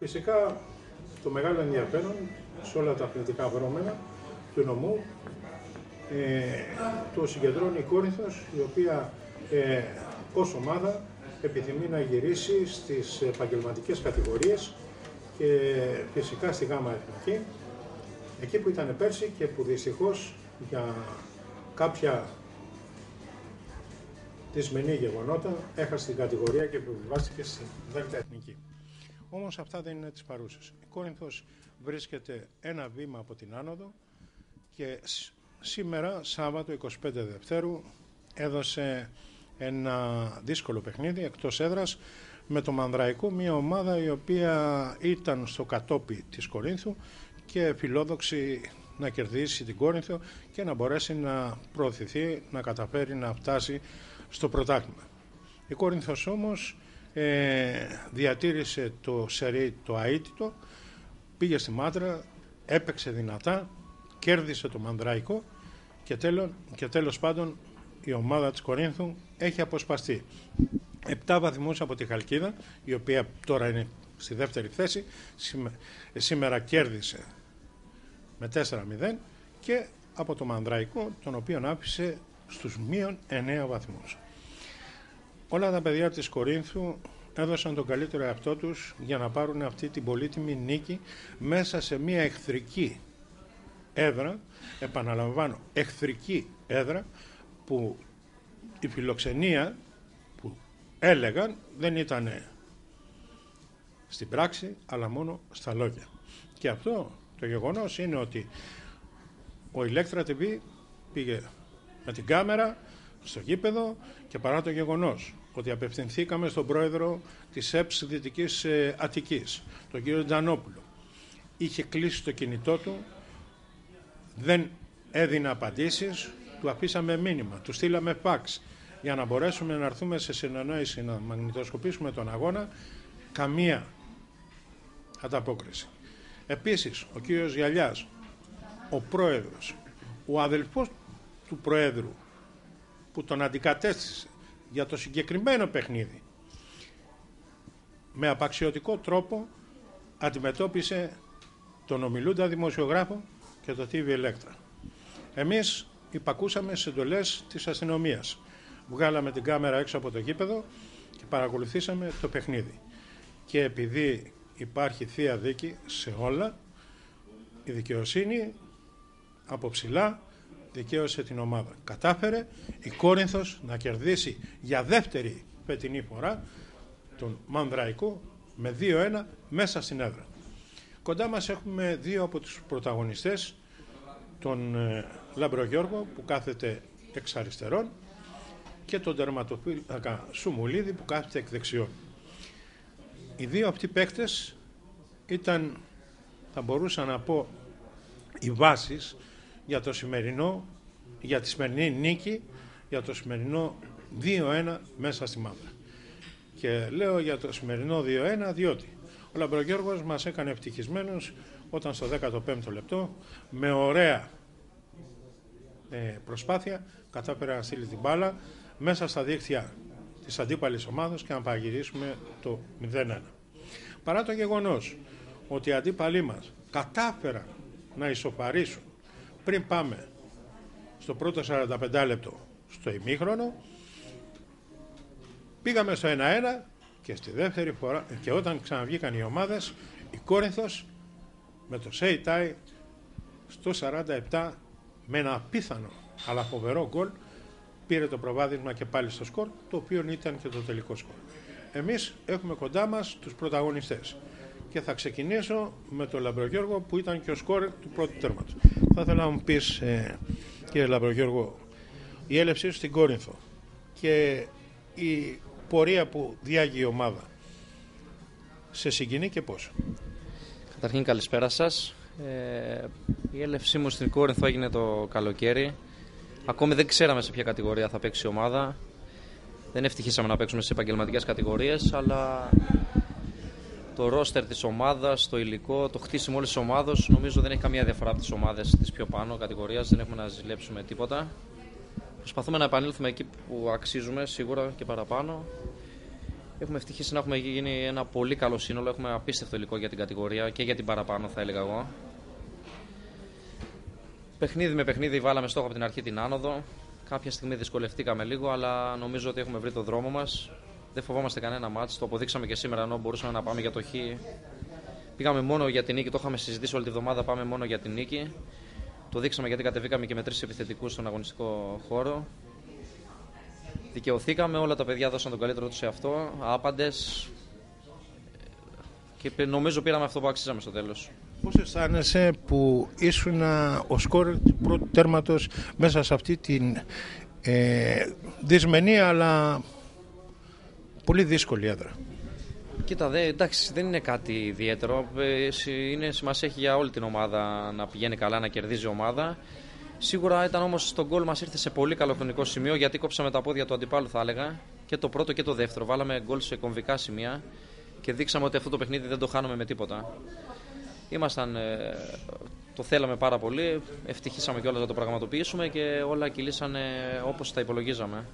Φυσικά το μεγάλο ενδιαφέρον σε όλα τα αθλητικά βρώμενα του νομού ε, το συγκεντρώνει η Κόρινθος, η οποία ε, ως ομάδα επιθυμεί να γυρίσει στις επαγγελματικές κατηγορίες και φυσικά στη ΓΑΜΑ Εθνική, εκεί που ήταν πέρσι και που δυστυχώς για κάποια δυσμενή γεγονότα έχασε την κατηγορία και επιβιβάστηκε στην Δέλτα Εθνική. Όμως αυτά δεν είναι τις παρούσες. Η Κόρινθος βρίσκεται ένα βήμα από την άνοδο και σήμερα, Σάββατο 25 Δευτέρου, έδωσε ένα δύσκολο παιχνίδι εκτός έδρας με το Μανδραϊκό, μια ομάδα η οποία ήταν στο κατόπι της Κορίνθου και φιλόδοξη να κερδίσει την Κόρινθο και να μπορέσει να προωθηθεί, να καταφέρει να φτάσει στο πρωτάθλημα. Η Κόρινθος όμως ε, διατήρησε το σερί το αίτητο, πήγε στη Μάτρα, έπαιξε δυνατά, κέρδισε το Μανδραϊκό και, τέλος, και τέλος πάντων η ομάδα της Κορίνθου έχει αποσπαστεί. Επτά βαθμούς από τη Χαλκίδα, η οποία τώρα είναι στη δεύτερη θέση, σήμερα κέρδισε με 4-0 και από το Μανδραϊκό, τον οποίο άφησε στους μείον 9 βαθμούς. Όλα τα παιδιά της Κορίνθου έδωσαν τον καλύτερο εαυτό τους για να πάρουν αυτή την πολύτιμη νίκη μέσα σε μια εχθρική έδρα, επαναλαμβάνω, εχθρική έδρα που η φιλοξενία που έλεγαν δεν ήταν στην πράξη αλλά μόνο στα λόγια. Και αυτό το γεγονός είναι ότι ο Ηλέκτρα TV πήγε με την κάμερα στο γήπεδο και παρά το γεγονός ότι απευθυνθήκαμε στον πρόεδρο της ΕΠΣ Δυτικής ε, Αττικής, τον κύριο Τζανόπουλο. Είχε κλείσει το κινητό του, δεν έδινε απαντήσεις, του αφήσαμε μήνυμα, του στείλαμε φάξ για να μπορέσουμε να έρθουμε σε συνεννόηση να μαγνητοσκοπήσουμε τον αγώνα, καμία ανταπόκριση. Επίσης, ο κύριος Γιαλιάς, ο πρόεδρος, ο αδελφός του πρόεδρου που τον αντικατέστησε για το συγκεκριμένο παιχνίδι με απαξιωτικό τρόπο αντιμετώπισε τον ομιλούντα δημοσιογράφο και το TV Electra. Εμείς υπακούσαμε σε εντολές της αστυνομίας. Βγάλαμε την κάμερα έξω από το γήπεδο και παρακολουθήσαμε το παιχνίδι. Και επειδή υπάρχει θεία δίκη σε όλα, η δικαιοσύνη από ψηλά δικαίωσε την ομάδα. Κατάφερε η Κόρινθος να κερδίσει για δεύτερη φετινή φορά τον Μανδραϊκό με 2-1 μέσα στην έδρα. Κοντά μας έχουμε δύο από τους πρωταγωνιστές, τον ε, Λαμπρογιώργο που κάθεται εξ αριστερών και τον τερματοφύλακα Σουμουλίδη που κάθεται εκ δεξιών. Οι δύο αυτοί παίκτες ήταν, θα μπορούσα να πω, οι βάσεις για το σημερινό, για τη σημερινή νίκη, για το σημερινό 2-1 μέσα στη Μαύρα. Και λέω για το σημερινό 2-1 διότι ο Λαμπρογιώργος μας έκανε ευτυχισμένους όταν στο 15ο λεπτό με ωραία ε, προσπάθεια κατάφερε να στείλει την μπάλα μέσα στα δίκτυα της αντίπαλης ομάδας και να παγυρίσουμε το 0-1. Παρά το γεγονός ότι οι αντίπαλοι μας κατάφεραν να ισοπαρίσουν πριν πάμε στο πρώτο 45 λεπτό στο ημίχρονο, πήγαμε στο 1-1 και στη δεύτερη φορά, και όταν ξαναβγήκαν οι ομάδες, η Κόρινθος με το Σέιτάι στο 47 με ένα απίθανο αλλά φοβερό γκολ πήρε το προβάδισμα και πάλι στο σκορ, το οποίο ήταν και το τελικό σκορ. Εμείς έχουμε κοντά μας τους πρωταγωνιστές και θα ξεκινήσω με τον Λαμπρογιώργο που ήταν και ο σκόρ του πρώτου τέρματος. Θα ήθελα να μου πεις, ε, κύριε Λαμπρογιώργο, η έλευσή σου στην Κόρινθο και η πορεία που διάγει η ομάδα σε συγκινεί και πώς; Καταρχήν καλησπέρα σας. Ε, η έλευσή μου στην Κόρινθο έγινε το καλοκαίρι. Ακόμη δεν ξέραμε σε ποια κατηγορία θα παίξει η ομάδα. Δεν ευτυχήσαμε να παίξουμε σε επαγγελματικές κατηγορίες, αλλά το ρόστερ της ομάδας, το υλικό, το χτίσιμο όλης της ομάδα. Νομίζω δεν έχει καμία διαφορά από τις ομάδες της πιο πάνω κατηγορίας. Δεν έχουμε να ζηλέψουμε τίποτα. Προσπαθούμε να επανέλθουμε εκεί που αξίζουμε σίγουρα και παραπάνω. Έχουμε ευτυχήσει να έχουμε γίνει ένα πολύ καλό σύνολο. Έχουμε απίστευτο υλικό για την κατηγορία και για την παραπάνω, θα έλεγα εγώ. Παιχνίδι με παιχνίδι βάλαμε στόχο από την αρχή την άνοδο. Κάποια στιγμή δυσκολευτήκαμε λίγο, αλλά νομίζω ότι έχουμε βρει το δρόμο μας. Δεν φοβόμαστε κανένα μάτσο. Το αποδείξαμε και σήμερα ενώ μπορούσαμε να πάμε για το χ. Πήγαμε μόνο για την νίκη, το είχαμε συζητήσει όλη τη βδομάδα. Πάμε μόνο για την νίκη. Το δείξαμε γιατί κατεβήκαμε και με τρεις επιθετικούς στον αγωνιστικό χώρο. Δικαιωθήκαμε, όλα τα παιδιά δώσαν τον καλύτερο τους σε αυτό. Άπαντες. Και νομίζω πήραμε αυτό που αξίζαμε στο τέλος. Πώς αισθάνεσαι που ήσουν ο σκόρ του πρώτου τέρματος μέσα σε αυτή την ε, δυσμενή αλλά πολύ δύσκολη έδρα. Κοίτα, δε, εντάξει, δεν είναι κάτι ιδιαίτερο. Ε, είναι σημασία έχει για όλη την ομάδα να πηγαίνει καλά, να κερδίζει η ομάδα. Σίγουρα ήταν όμως το γκολ μας ήρθε σε πολύ καλό χρονικό σημείο γιατί κόψαμε τα πόδια του αντιπάλου, θα έλεγα. Και το πρώτο και το δεύτερο. Βάλαμε γκολ σε κομβικά σημεία και δείξαμε ότι αυτό το παιχνίδι δεν το χάνουμε με τίποτα. Ήμασταν, ε, το θέλαμε πάρα πολύ, ευτυχήσαμε κιόλας να το πραγματοποιήσουμε και όλα κυλήσανε όπως τα υπολογίζαμε.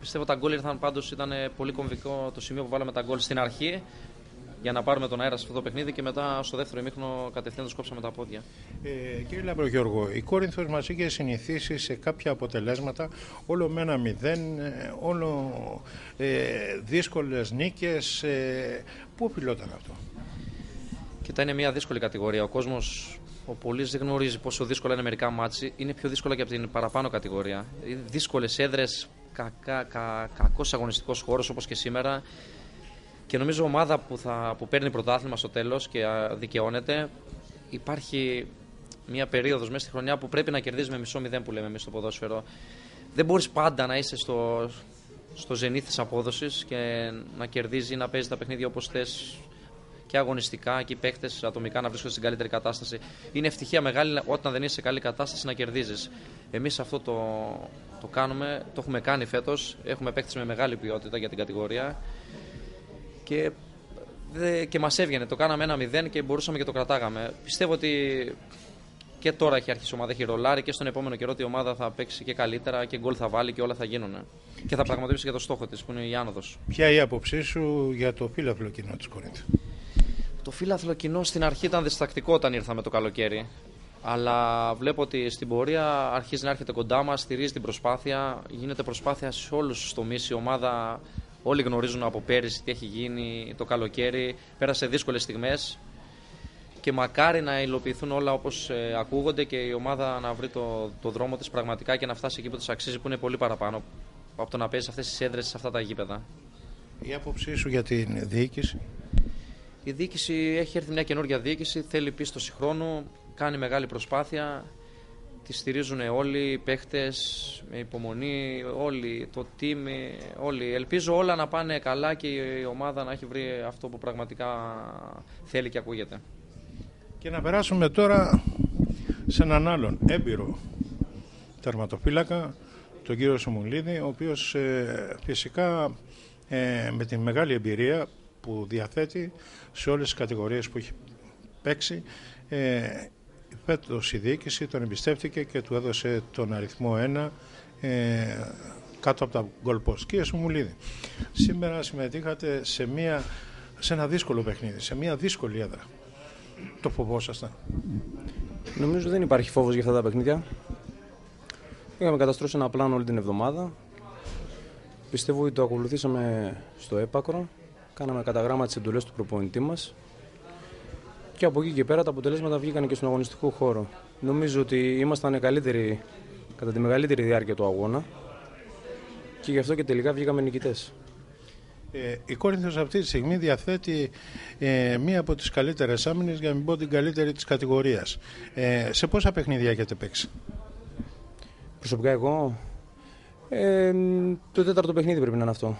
Πιστεύω τα γκολ ήρθαν πάντως, ήταν πολύ κομβικό το σημείο που βάλαμε τα γκολ στην αρχή για να πάρουμε τον αέρα σε αυτό το παιχνίδι και μετά στο δεύτερο ημίχνο κατευθείαν το σκόψαμε τα πόδια. Ε, κύριε Λαμπρογιώργο, η Κόρινθος μας είχε συνηθίσει σε κάποια αποτελέσματα όλο με ένα μηδέν, ε, όλο ε, δύσκολες νίκες. Ε, πού οφειλόταν αυτό; Κοίτα, είναι μια δύσκολη κατηγορία. Ο κόσμος, ο πολλή δεν γνωρίζει πόσο δύσκολα είναι μερικά μάτση. Είναι πιο δύσκολα και από την παραπάνω κατηγορία. Δύσκολες έδρες, κακά, κα, κακός αγωνιστικός χώρος όπως και σήμερα. Και νομίζω ομάδα που, θα, που παίρνει πρωτάθλημα στο τέλος και δικαιώνεται, υπάρχει μια περίοδος μέσα στη χρονιά που πρέπει να κερδίζει με μισό μηδέν που λέμε εμείς στο ποδόσφαιρο. Δεν μπορείς πάντα να είσαι στο, στο ζενή της απόδοσης και να κερδίζει, να παίζει τα παιχνίδια όπως θες και αγωνιστικά και οι παίχτε ατομικά να βρίσκονται στην καλύτερη κατάσταση. Είναι ευτυχία μεγάλη όταν δεν είσαι σε καλή κατάσταση να κερδίζεις. Εμείς αυτό το, το κάνουμε, το έχουμε κάνει φέτος. Έχουμε παίχτε με μεγάλη ποιότητα για την κατηγορία. Και, και μας έβγαινε. Το κάναμε ένα μηδέν και μπορούσαμε και το κρατάγαμε. Πιστεύω ότι και τώρα έχει αρχίσει η ομάδα, έχει ρολάρει και στον επόμενο καιρό ότι η ομάδα θα παίξει και καλύτερα και γκολ θα βάλει και όλα θα γίνουν. Και θα πραγματοποιήσει και το στόχο της που είναι η άνοδος. Ποια η άποψή σου για το φύλαυλο κοινό της Κορίνθου; Το φύλαθλο κοινό στην αρχή ήταν διστακτικό όταν ήρθαμε το καλοκαίρι. Αλλά βλέπω ότι στην πορεία αρχίζει να έρχεται κοντά μας, στηρίζει την προσπάθεια. Γίνεται προσπάθεια σε όλους τους τομείς. Η ομάδα, όλοι γνωρίζουν από πέρυσι τι έχει γίνει το καλοκαίρι. Πέρασε δύσκολες στιγμές. Και μακάρι να υλοποιηθούν όλα όπως ε, ακούγονται και η ομάδα να βρει το, το δρόμο της πραγματικά και να φτάσει εκεί που της αξίζει, που είναι πολύ παραπάνω από το να παίζεις αυτές τις έδρες σε αυτά τα γήπεδα. Η άποψή σου για την διοίκηση; Η διοίκηση έχει έρθει μια καινούργια διοίκηση, θέλει πίστοση χρόνου, κάνει μεγάλη προσπάθεια. Τη στηρίζουν όλοι οι παίχτες με υπομονή, όλοι, το team, όλοι. Ελπίζω όλα να πάνε καλά και η ομάδα να έχει βρει αυτό που πραγματικά θέλει και ακούγεται. Και να περάσουμε τώρα σε έναν άλλον έμπειρο τερματοφύλακα, τον κύριο Σομουλίδη, ο οποίος ε, φυσικά ε, με την μεγάλη εμπειρία που διαθέτει σε όλες τις κατηγορίες που έχει παίξει. Ε, φέτος η διοίκηση τον εμπιστεύτηκε και του έδωσε τον αριθμό 1 ε, κάτω από τα γκολπόστ. Κύριε Σουμουλίδη, σήμερα συμμετείχατε σε, μια, σε ένα δύσκολο παιχνίδι, σε μια δύσκολη έδρα. Το φοβόσασταν. Νομίζω δεν υπάρχει φόβος για αυτά τα παιχνίδια. Είχαμε καταστρώσει ένα πλάνο όλη την εβδομάδα. Πιστεύω ότι το ακολουθήσαμε στο έπακρο. Κάναμε κατά γράμμα τις εντολές του προπονητή μας. Και από εκεί και πέρα τα αποτελέσματα βγήκαν και στον αγωνιστικό χώρο. Νομίζω ότι ήμασταν καλύτεροι κατά τη μεγαλύτερη διάρκεια του αγώνα και γι' αυτό και τελικά βγήκαμε νικητές. Ε, η Κόρινθος αυτή τη στιγμή διαθέτει ε, μία από τις καλύτερες άμυνες για να μην πω την καλύτερη της κατηγορίας. Ε, σε πόσα παιχνίδια έχετε παίξει; Προσωπικά εγώ ε, το τέταρτο παιχνίδι πρέπει να είναι αυτό.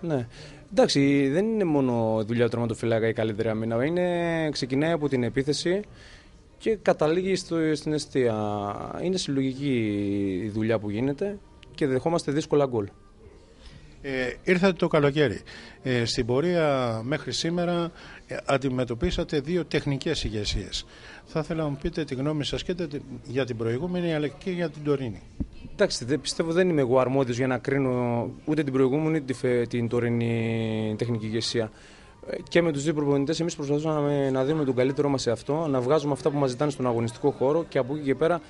Ναι. Εντάξει, δεν είναι μόνο δουλειά του τερματοφυλάκα η καλύτερη αμήνα. Είναι, ξεκινάει από την επίθεση και καταλήγει στο, στην αιστεία. Είναι συλλογική η δουλειά που γίνεται και δεχόμαστε δύσκολα γκολ. Ε, ήρθατε το καλοκαίρι. Ε, στην πορεία μέχρι σήμερα ε, αντιμετωπίσατε δύο τεχνικές ηγεσίες. Θα ήθελα να μου πείτε τη γνώμη σας και για την προηγούμενη αλλά και για την τωρινή. Εντάξει, δεν, πιστεύω δεν είμαι εγώ αρμόδιος για να κρίνω ούτε την προηγούμενη ούτε την τωρινή τεχνική ηγεσία. Ε, και με τους δύο προπονητές, εμείς προσπαθούσαμε να δίνουμε τον καλύτερό μας σε αυτό, να βγάζουμε αυτά που μας ζητάνε στον αγωνιστικό χώρο και από εκεί και πέρα.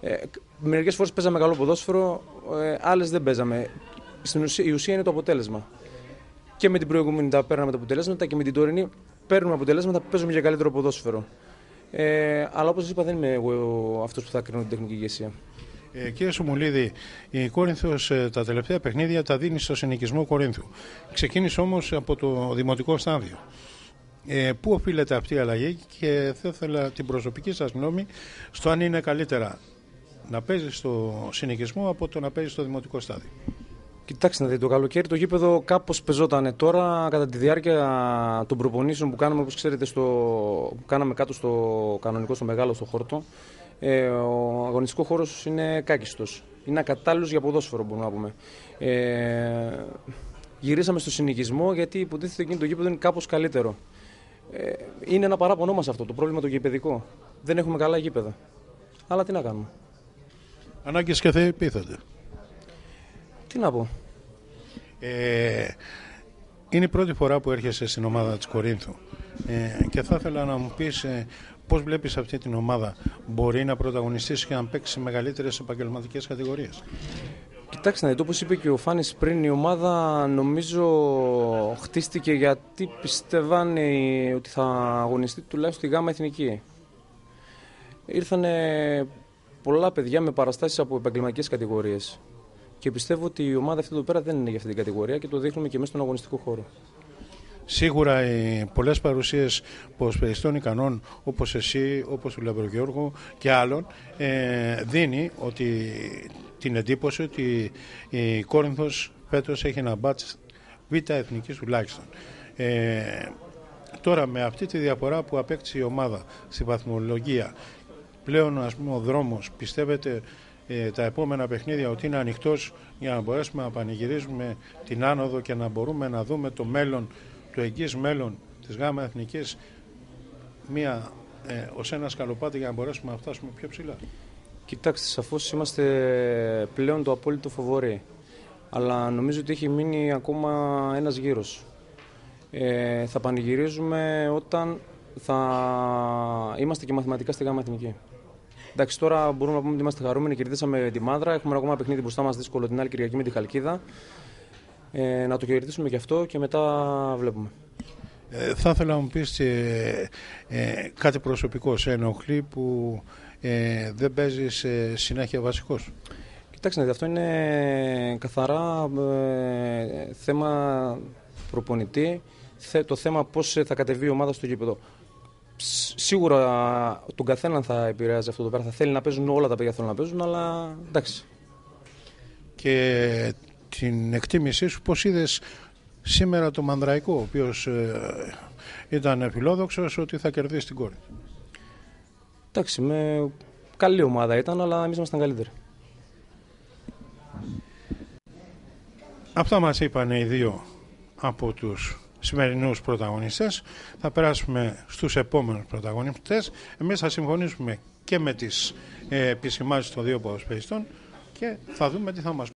Ε, Μερικές φορές παίζαμε καλό ποδόσφαιρο, ε, άλλες δεν παίζαμε. Στην ουσία, η ουσία είναι το αποτέλεσμα. Και με την προηγούμενη τα παίρναμε τα αποτελέσματα και με την τωρινή παίρνουμε αποτελέσματα που παίζουμε για καλύτερο ποδόσφαιρο. Ε, αλλά όπως είπα, δεν είμαι εγώ αυτός που θα κρίνω την τεχνική ηγεσία. Ε, κύριε Σουμουλίδη, η Κόρινθος ε, τα τελευταία παιχνίδια τα δίνει στο συνοικισμό Κορίνθου. Ξεκίνησε όμως από το δημοτικό στάδιο. Ε, πού οφείλεται αυτή η αλλαγή και θα ήθελα την προσωπική σας γνώμη στο αν είναι καλύτερα να παίζεις στο συνοικισμό από το να παίζεις στο δημοτικό στάδιο. Κοιτάξτε να δείτε, το καλοκαίρι το γήπεδο κάπως πεζόταν. Τώρα, κατά τη διάρκεια των προπονήσεων που κάναμε, όπως ξέρετε, στο, που κάναμε κάτω στο κανονικό, στο μεγάλο, στο χόρτο, ε, ο αγωνιστικός χώρος είναι κάκιστος. Είναι ακατάλληλος για ποδόσφαιρο, μπορούμε να πούμε. Ε, γυρίσαμε στο συνοικισμό γιατί υποτίθεται ότι το γήπεδο είναι κάπως καλύτερο. Ε, είναι ένα παράπονό μας αυτό το πρόβλημα το γηπαιδικό. Δεν έχουμε καλά γήπεδα. Αλλά τι να κάνουμε. Ανάγκες και θεοί πείθονται. Τι να πω. Ε, είναι η πρώτη φορά που έρχεσαι στην ομάδα της Κορίνθου ε, και θα ήθελα να μου πεις ε, πώς βλέπεις αυτή την ομάδα μπορεί να πρωταγωνιστήσει και να παίξει σε μεγαλύτερες επαγγελματικές κατηγορίες. Κοιτάξτε, να δείτε, όπως είπε και ο Φάνης πριν, η ομάδα νομίζω χτίστηκε γιατί πιστεύαν ότι θα αγωνιστεί τουλάχιστον τη ΓΑΜΑ Εθνική. Ήρθανε πολλά παιδιά με παραστάσεις από επαγγελματικές κατηγορίες. Και πιστεύω ότι η ομάδα αυτή εδώ πέρα δεν είναι για αυτή την κατηγορία και το δείχνουμε και μέσα στον αγωνιστικό χώρο. Σίγουρα οι πολλές παρουσίες ποδοσφαιριστών ικανών όπως εσύ, όπως ο Λαμπρογιώργο και άλλων ε, δίνει ότι, την εντύπωση ότι η Κόρινθος φέτος έχει ένα μπάτς β' εθνικής τουλάχιστον. Ε, τώρα με αυτή τη διαφορά που απέκτησε η ομάδα στη βαθμολογία πλέον ας πούμε, ο δρόμος πιστεύετε ε, τα επόμενα παιχνίδια ότι είναι ανοιχτός για να μπορέσουμε να πανηγυρίζουμε την άνοδο και να μπορούμε να δούμε το μέλλον, το εγγύς μέλλον της ΓΑΜΑ Εθνικής μία, ε, ως ένα σκαλοπάτι για να μπορέσουμε να φτάσουμε πιο ψηλά. Κοιτάξτε, σαφώς είμαστε πλέον το απόλυτο φοβορή. Αλλά νομίζω ότι έχει μείνει ακόμα ένας γύρος. Ε, θα πανηγυρίζουμε όταν θα είμαστε και μαθηματικά στη ΓΑΜΑ Εθνική. Εντάξει, τώρα μπορούμε να πούμε ότι είμαστε χαρούμενοι. Κερδίσαμε τη Μάδρα. Έχουμε ακόμα παιχνίδι μπροστά μας δύσκολο την άλλη Κυριακή με τη Χαλκίδα. Ε, να το κερδίσουμε και αυτό και μετά βλέπουμε. Ε, θα ήθελα να μου πεις ε, ε, κάτι προσωπικό σε ενοχλεί που ε, δεν παίζει συνέχεια βασικός. Κοιτάξτε, αυτό είναι καθαρά ε, θέμα προπονητή, το θέμα πώς θα κατεβεί η ομάδα στο γήπεδο σίγουρα τον καθέναν θα επηρεάζει αυτό το πράγμα. Θα θέλει να παίζουν όλα τα παιδιά θέλουν να παίζουν, αλλά εντάξει. Και την εκτίμησή σου πώς είδες σήμερα το Μανδραϊκό, ο οποίος ε, ήταν φιλόδοξος ότι θα κερδίσει την κόρη; Εντάξει, με καλή ομάδα ήταν, αλλά εμείς ήμασταν καλύτεροι. Αυτά μας είπαν οι δύο από τους σημερινούς πρωταγωνιστές. Θα περάσουμε στους επόμενους πρωταγωνιστές. Εμείς θα συμφωνήσουμε και με τις ε, επισημάνσεις των δύο ποδοσφαιριστών και θα δούμε τι θα μας